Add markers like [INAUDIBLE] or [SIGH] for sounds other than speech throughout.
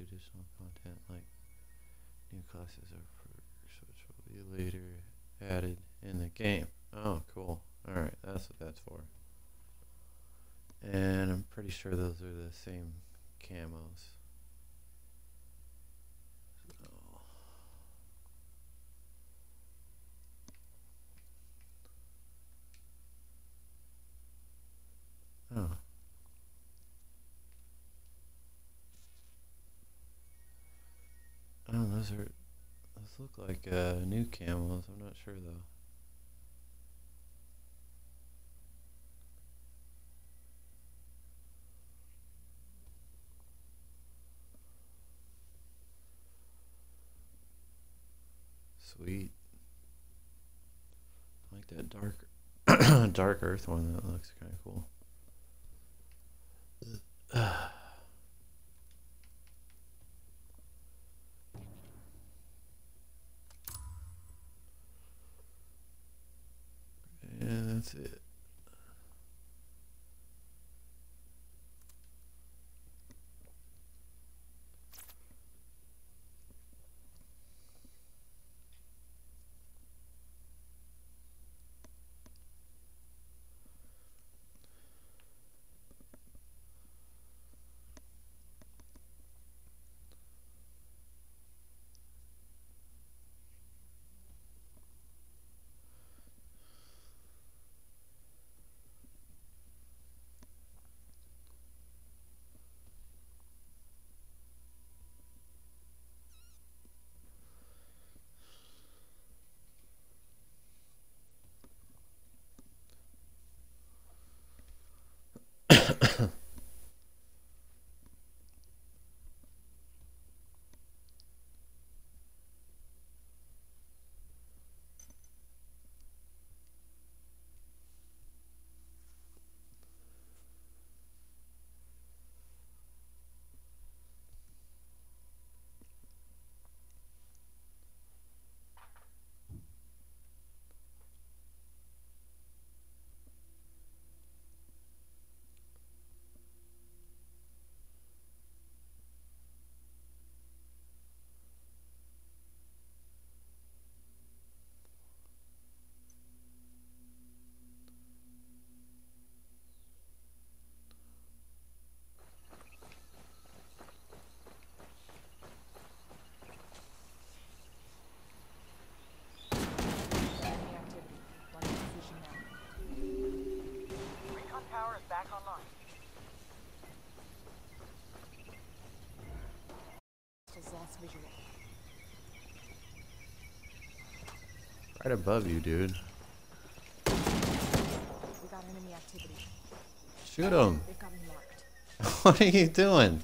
additional content like new classes or first, which will be later added in the game. Oh, cool. Alright, that's what that's for. And I'm pretty sure those are the same camos. So. Oh. Oh, those are those look like uh, new camos. I'm not sure though. Sweet. I like that dark [COUGHS] dark earth one. That looks kind of cool. it's Right above you, dude. We got enemy activity. Shoot him. They've got me marked. [LAUGHS] what are you doing?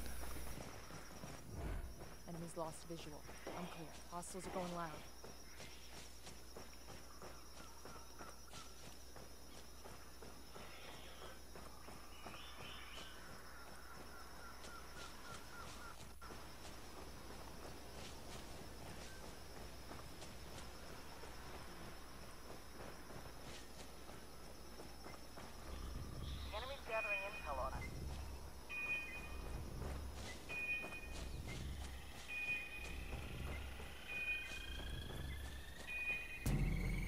Enemies lost visual. Unclear. Hostiles are going loud. Enemies gathering intel on us.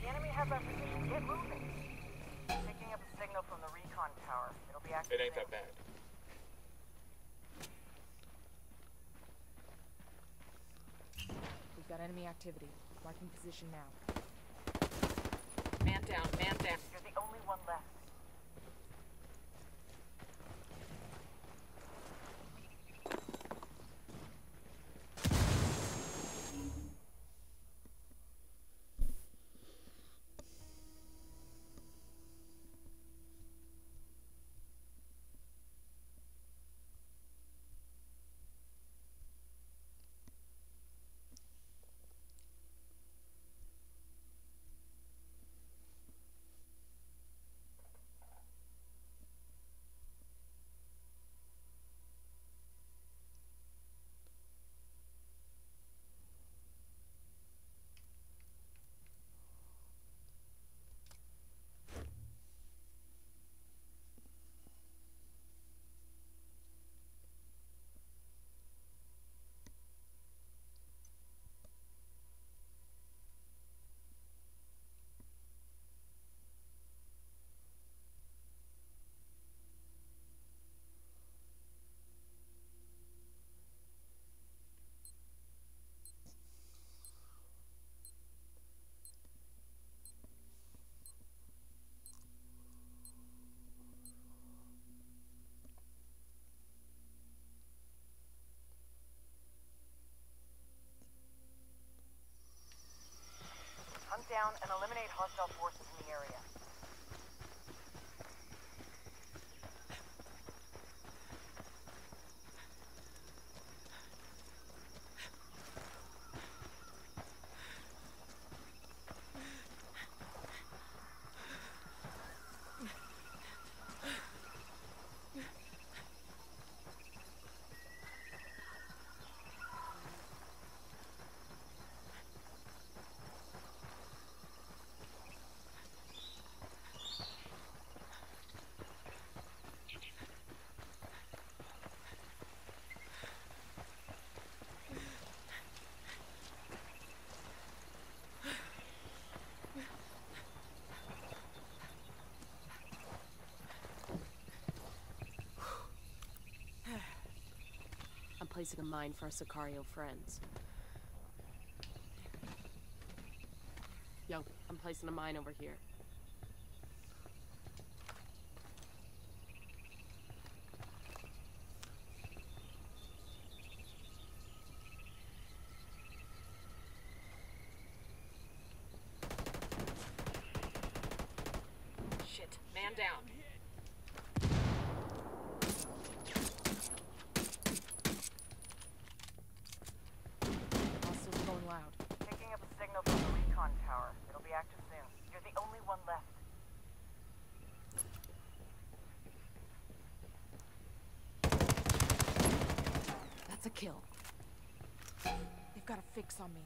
The enemy has our position. Get moving. Picking up a signal from the recon tower. It'll be active. It ain't that soon. bad. We've got enemy activity. Marking position now. Man down, man down. You're the only one left. Down and eliminate hostile forces in the area. Placing a mine for our Sicario friends. Yo, I'm placing a mine over here. Shit, man down. Hostiles are going loud. Picking up a signal from the recon tower. It'll be active soon. You're the only one left. That's a kill. They've got a fix on me.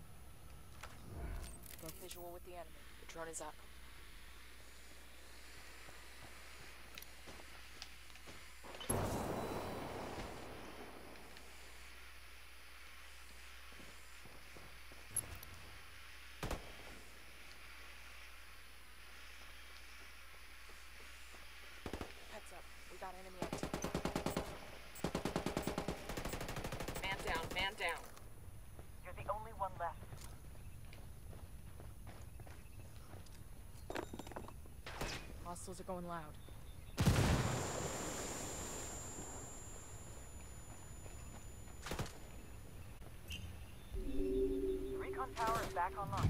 Got visual with the enemy. The drone is up. Heads up. We got enemy activity. Man down, man down. You're the only one left. Hostiles are going loud. Recon tower is back online.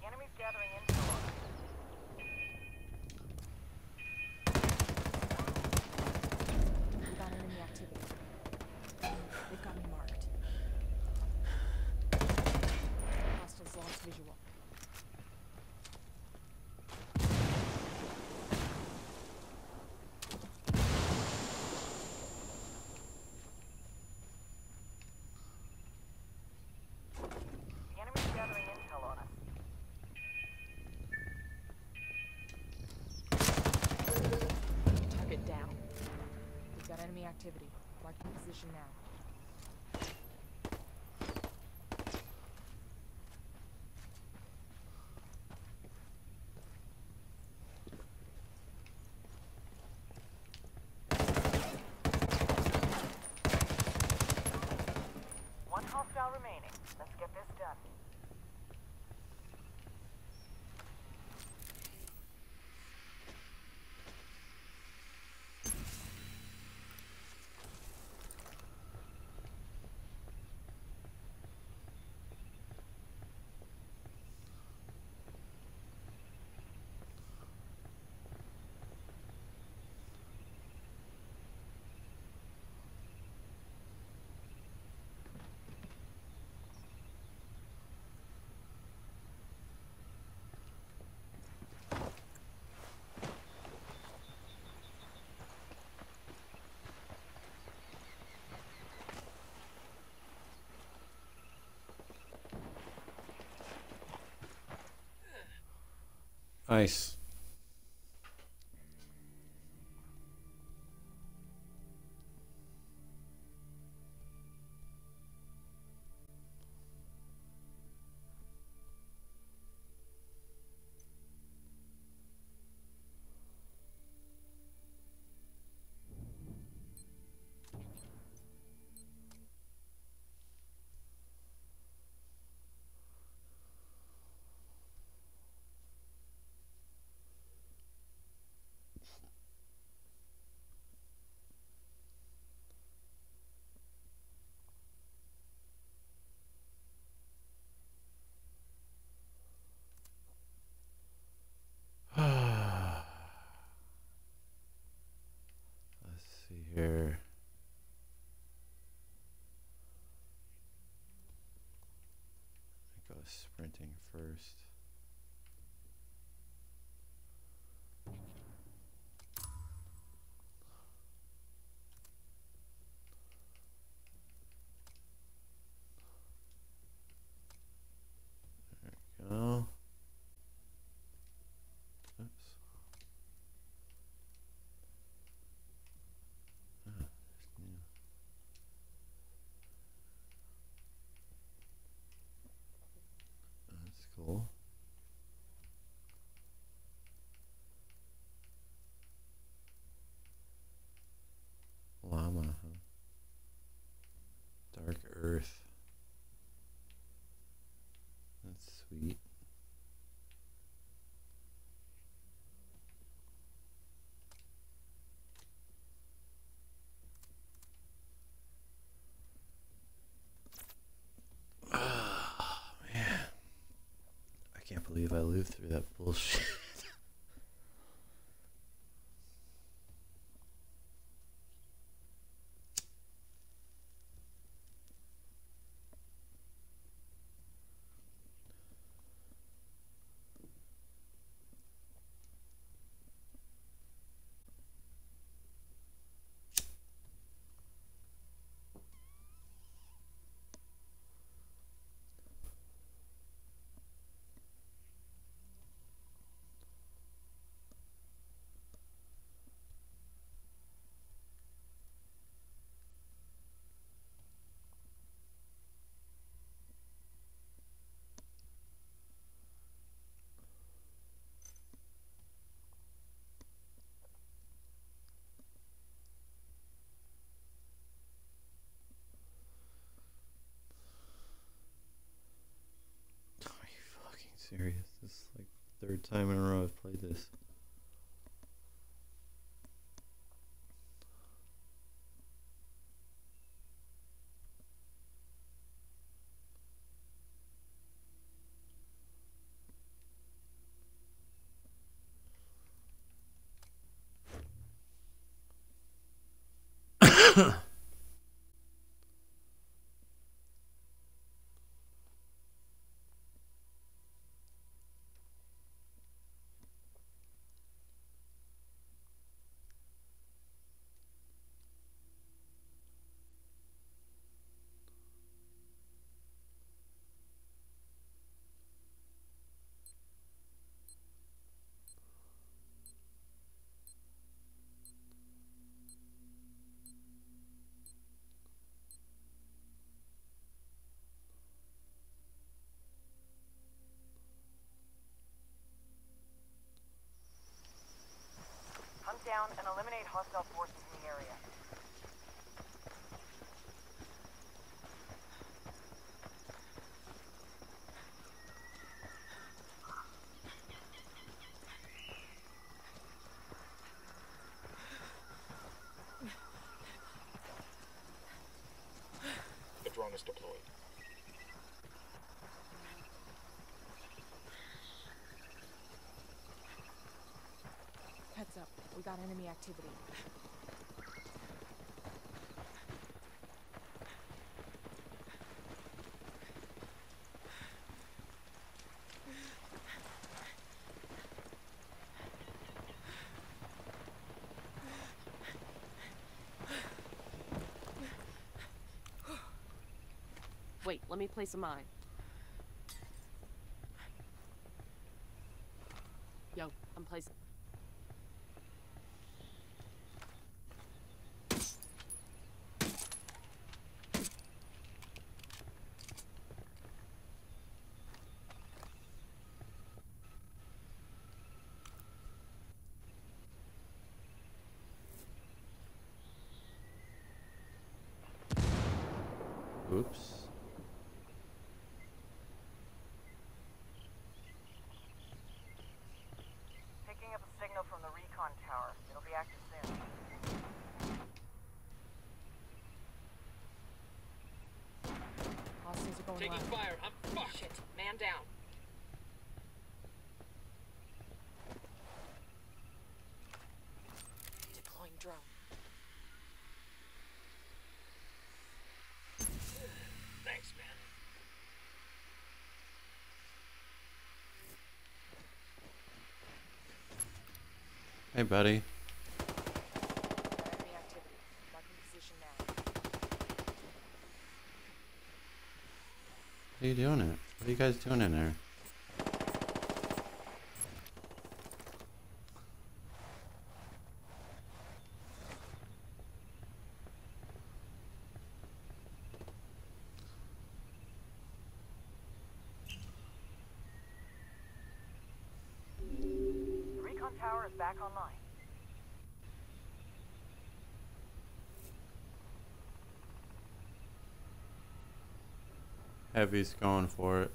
The enemy's gathering intel on us. We got enemy activity. They've got me marked. Hostiles lost visual. The enemy's gathering intel on us. Target down. We've got enemy activity. Marking position now. One hostile remaining. Let's get this done. Nice. First. There we go. Oops. Ah, there's new. That's cool. Llama, huh? Dark Earth. That's sweet. Ah, man. I can't believe I lived through that bullshit. Are you fucking serious? This is like the third time in a row I've played this. Hunt down and eliminate hostile forces in the area. The drone is deployed. Heads up. We got enemy activity. Wait, let me place a mine. Yo, I'm placing. Weapons fired. I'm fucked. Shit. Man down. Deploying drone. Thanks, man. Hey, buddy. are you doing it? What are you guys doing in there? heavy's going for it.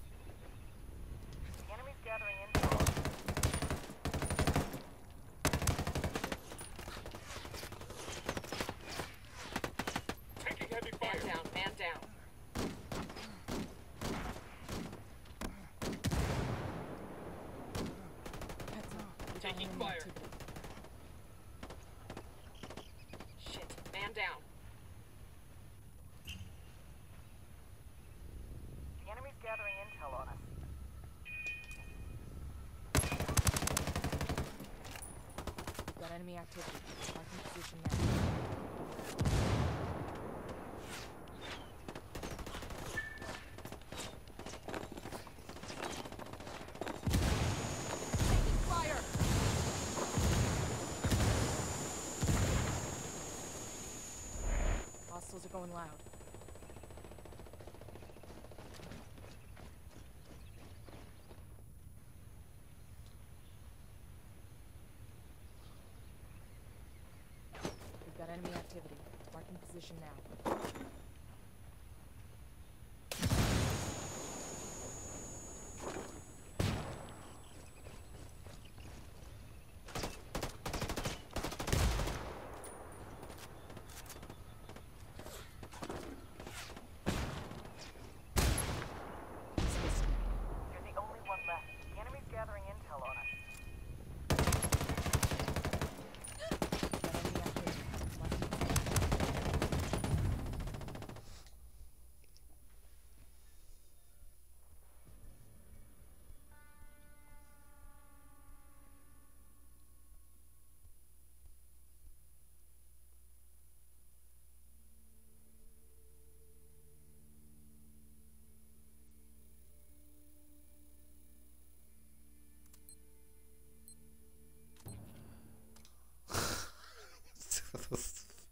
are going loud. We've got enemy activity. Marking position now.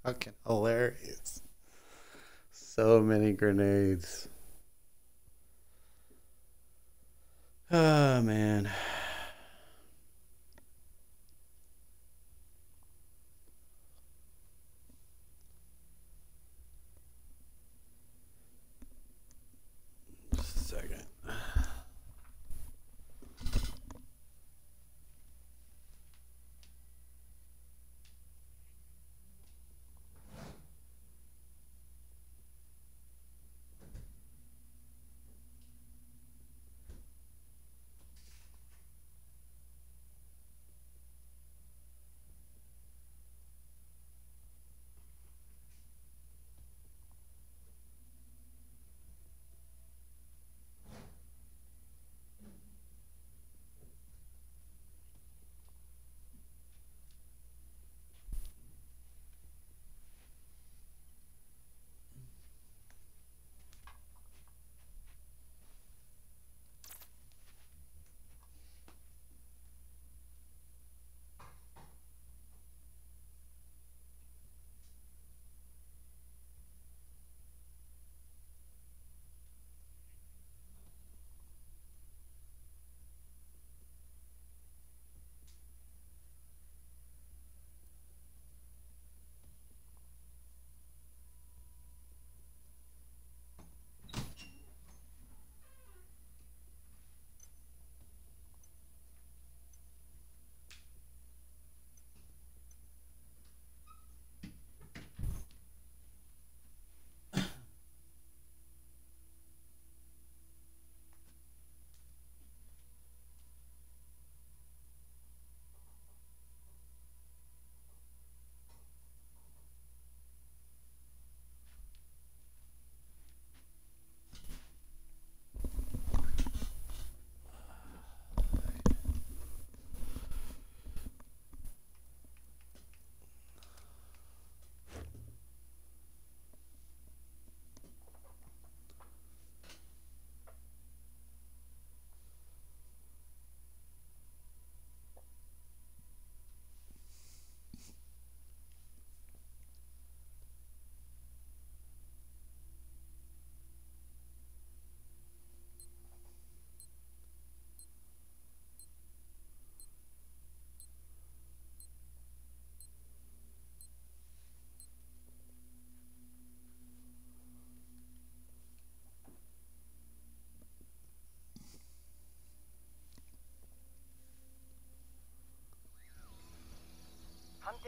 Fucking hilarious. So many grenades.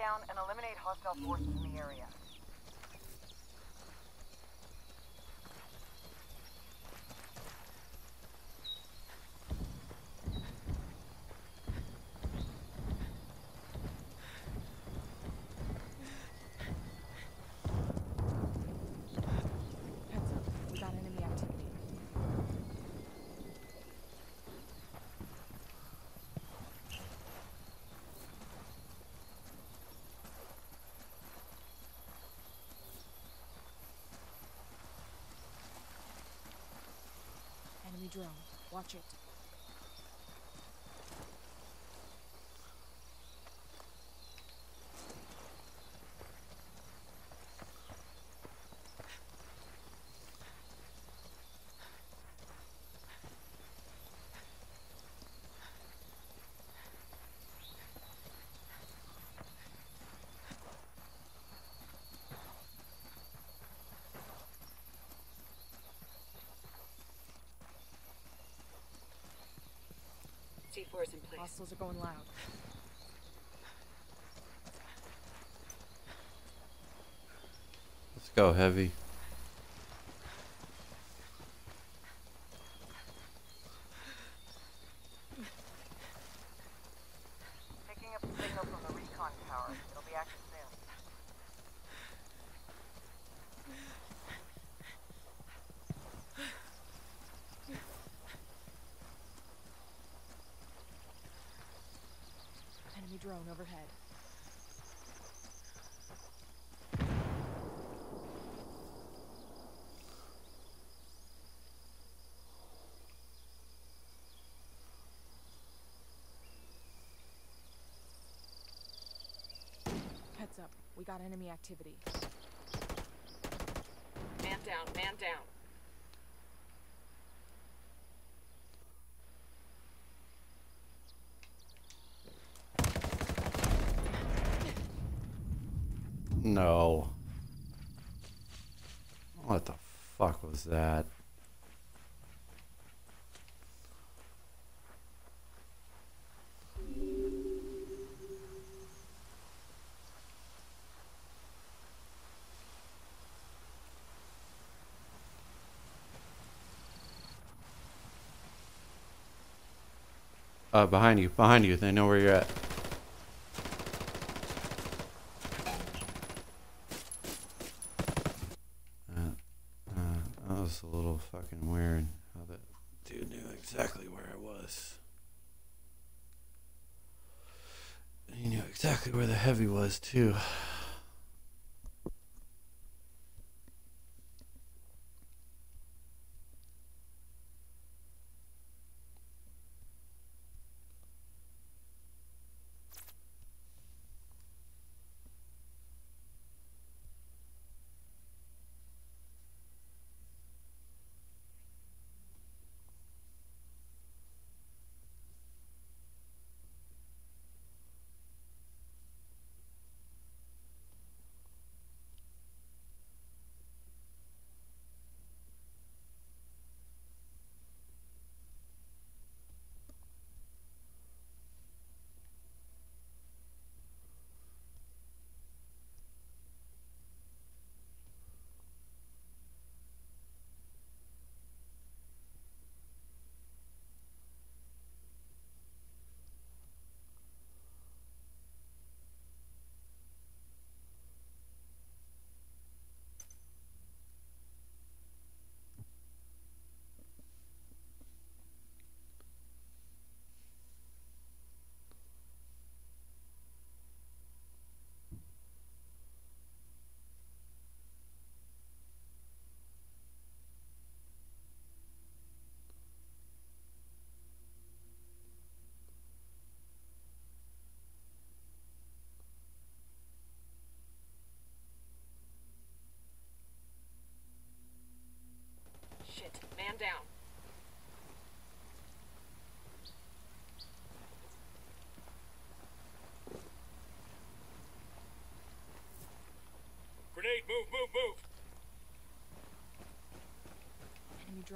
Down and eliminate hostile forces in the area. Heads up. We got enemy activity. Enemy drone. Watch it. C4 in place. Hostiles are going loud. Let's go, heavy. Picking up the signal from the recon tower. It'll be active soon. Enemy drone overhead. Heads up. We got enemy activity. Man down, man down. No. What the fuck was that? Uh, behind you, behind you. They know where you're at. Uh, uh, that was a little fucking weird. How that dude knew exactly where I was. He knew exactly where the heavy was too.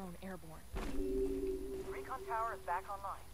Drone airborne. Recon tower is back online.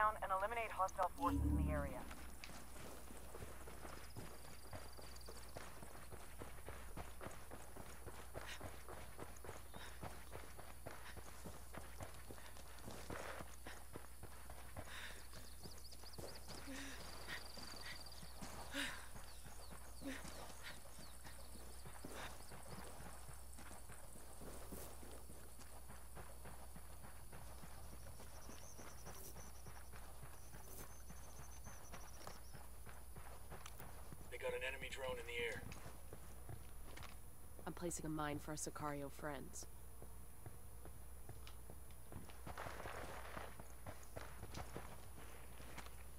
Down and eliminate hostile forces in the area. They got an enemy drone in the air. I'm placing a mine for our Sicario friends.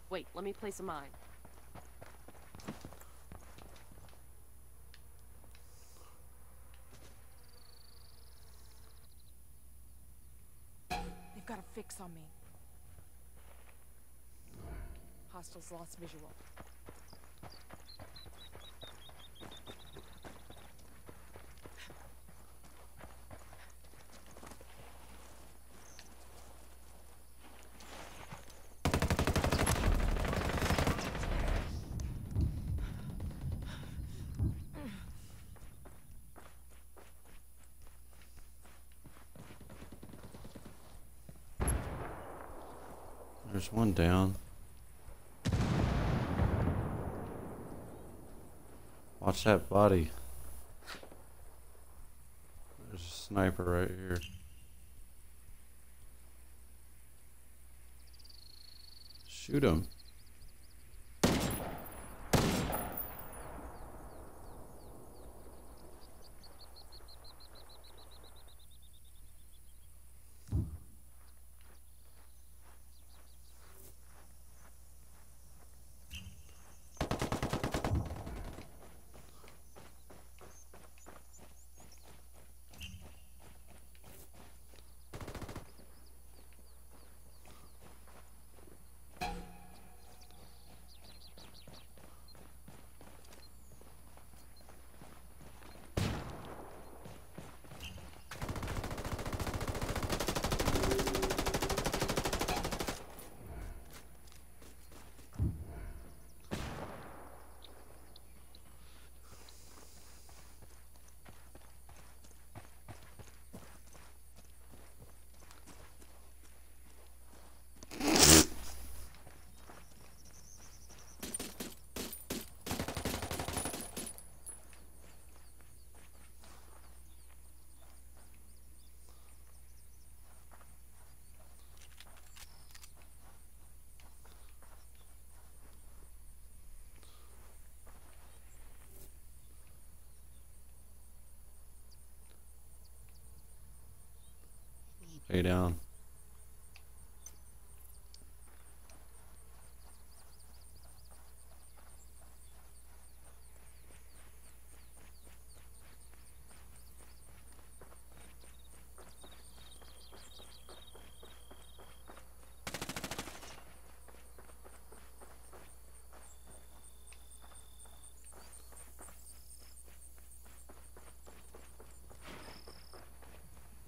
Wait, let me place a mine. They've got a fix on me. Hostiles lost visual. One down. Watch that body. There's a sniper right here. Shoot him. Lay down.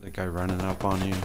The guy running up on you.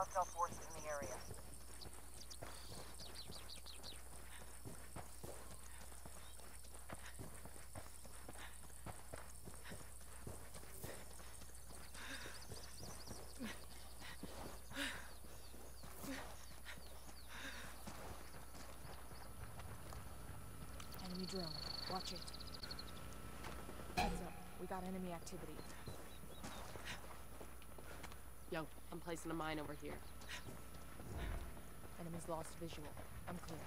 Hostile forces in the area. Enemy drone. Watch it. Heads up. We got enemy activity. Yo, I'm placing a mine over here. Enemy's lost visual. I'm clear.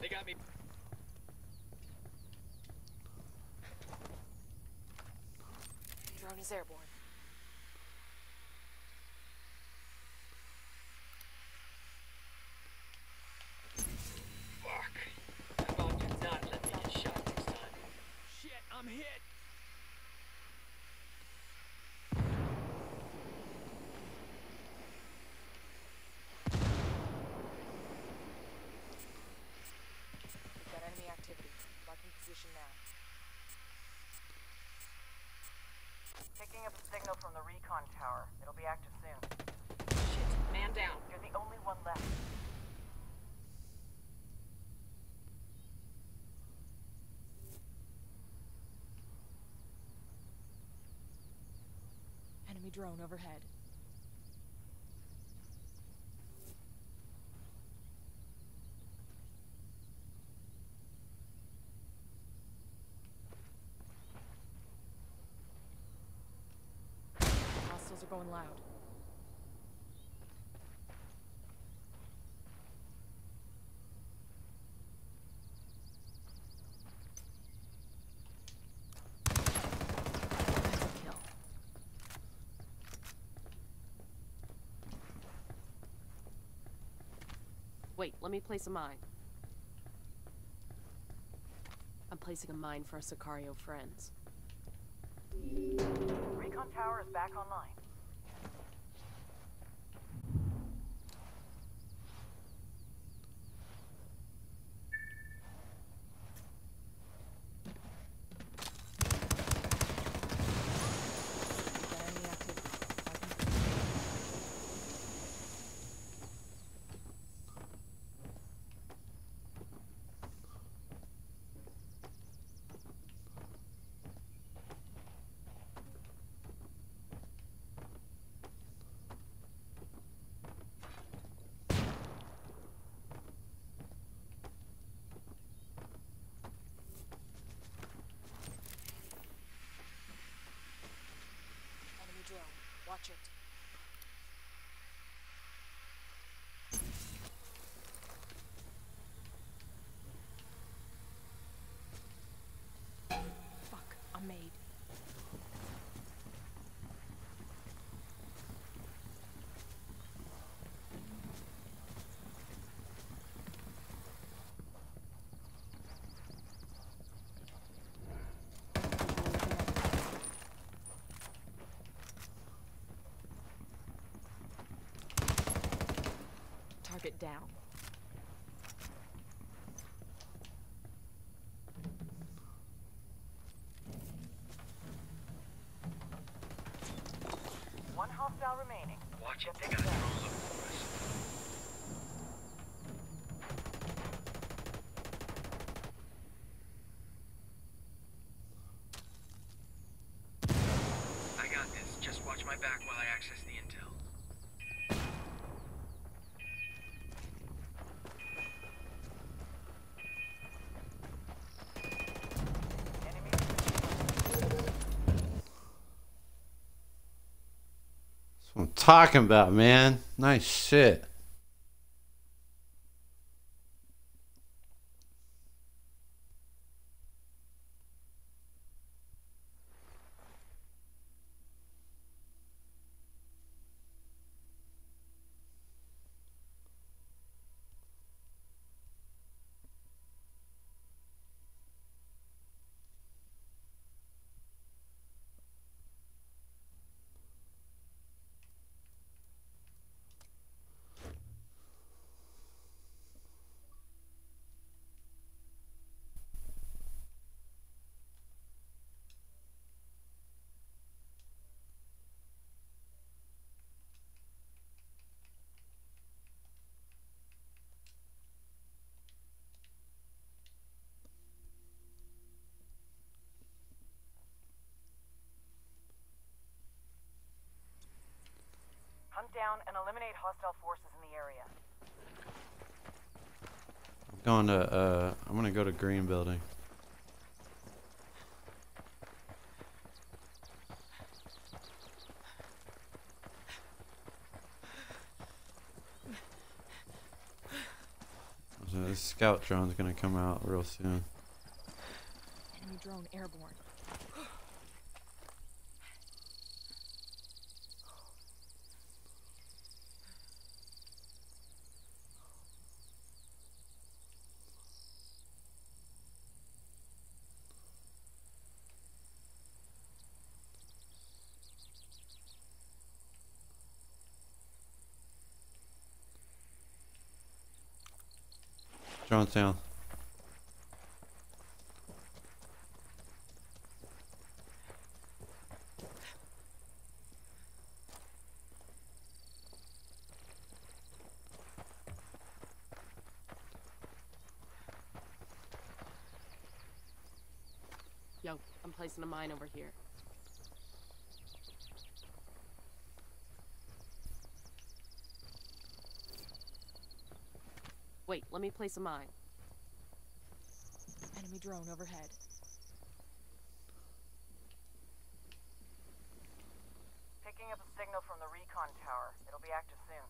They got me. Drone is airborne. Fuck. How about you not let me get shot next time? Shit, I'm hit. We've got enemy activity. Marking position now. Picking up a signal from the recon tower. It'll be active soon. Shit, man down. You're the only one left. Enemy drone overhead. Loud. Wait, let me place a mine. I'm placing a mine for our Sicario friends. Recon tower is back online. Watch it. Target down. One hostile remaining. Watch it, they got drones looking for us. I got this. Just watch my back while I access the intel. Enemy That's what I'm talking about, man. Nice shit. Hunt down and eliminate hostile forces in the area. I'm going to, uh, I'm gonna go to Green Building. So this scout drone's gonna come out real soon. Enemy drone airborne. Yo, I'm placing a mine over here. Wait, let me place a mine. Enemy drone overhead. Picking up a signal from the recon tower. It'll be active soon.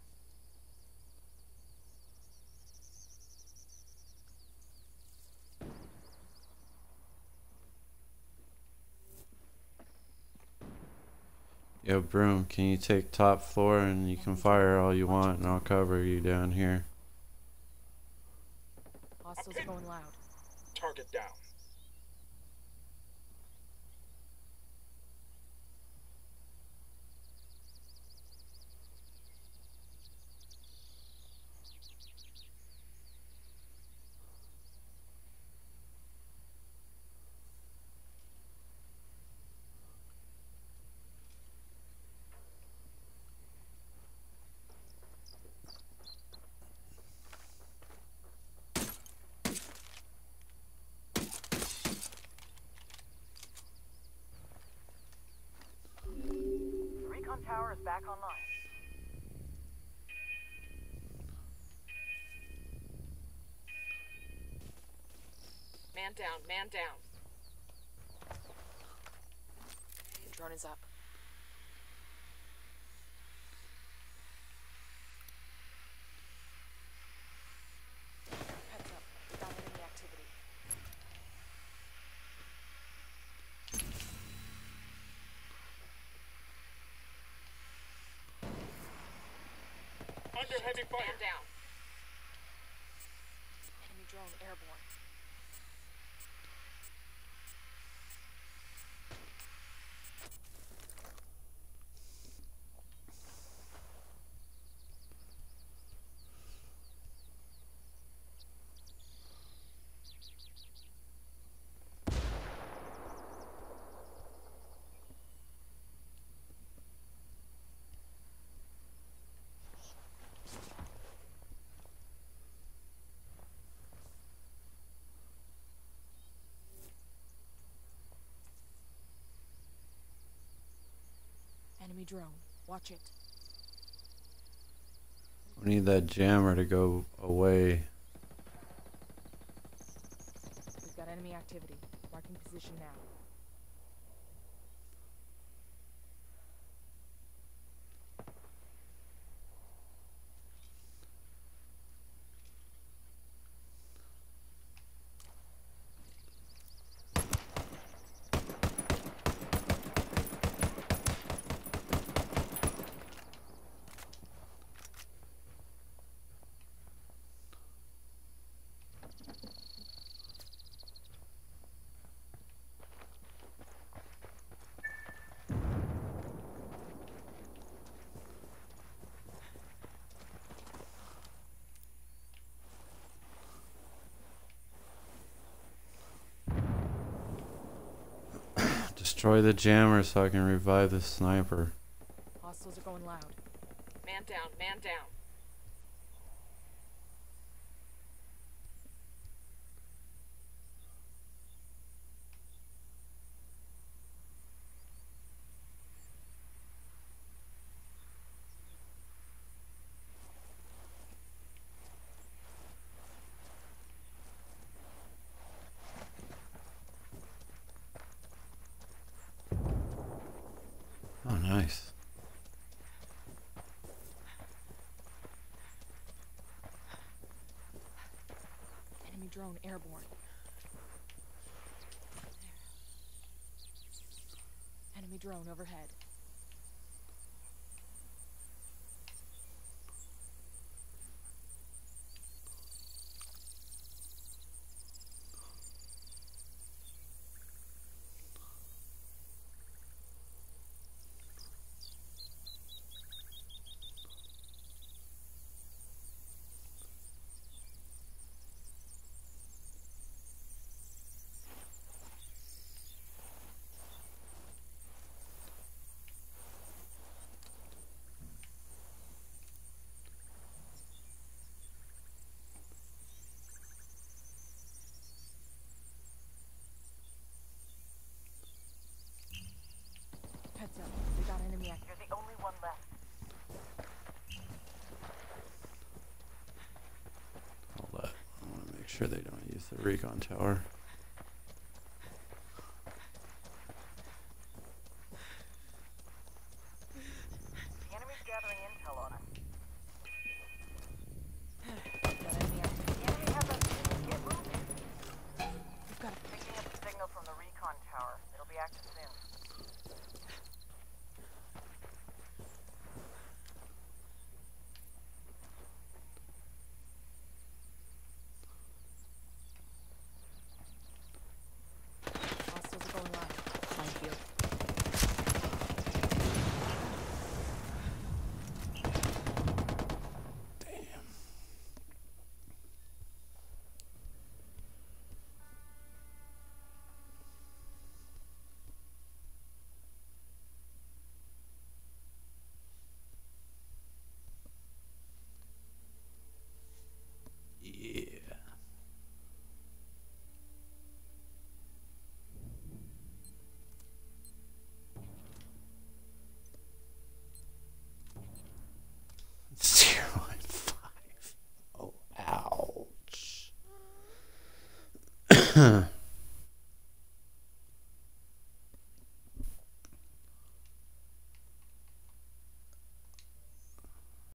Yo, Broom, can you take top floor and you can fire all you want and I'll cover you down here. Hostiles going loud. Target down. man down. The drone is up. Under heavy fire. Man down. Enemy drone. Watch it. We need that jammer to go away. We've got enemy activity. Marking position now. Destroy the jammer so I can revive the sniper. Hostiles are going loud. Man down. Man down. Oh, nice. Enemy drone airborne. Enemy drone overhead. Heads up. We got enemy activity. You're the only one left. Hold up. I want to make sure they don't use the recon tower. The enemy's gathering intel on us. Got enemy activity. The enemy has us. Get moving. We've got a Picking up a signal from the recon tower. It'll be active soon. hostiles are going live. Minefield. Damn. Yeah. Zero and ouch.